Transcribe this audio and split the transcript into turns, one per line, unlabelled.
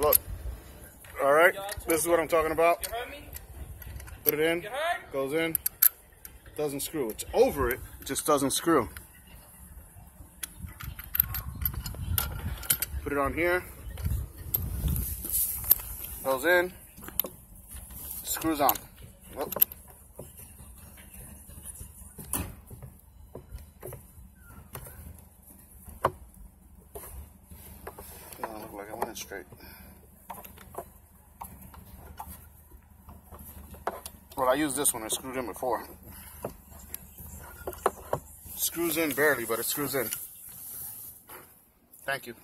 Look. All right. This is what I'm talking about.
You heard me?
Put it in. Goes in. Doesn't screw. It's over it. It just doesn't screw. Put it on here. Goes in. Screws on. Oh. Doesn't look like I went straight. Well, I used this one. I screwed in before. Screws in barely, but it screws in. Thank you.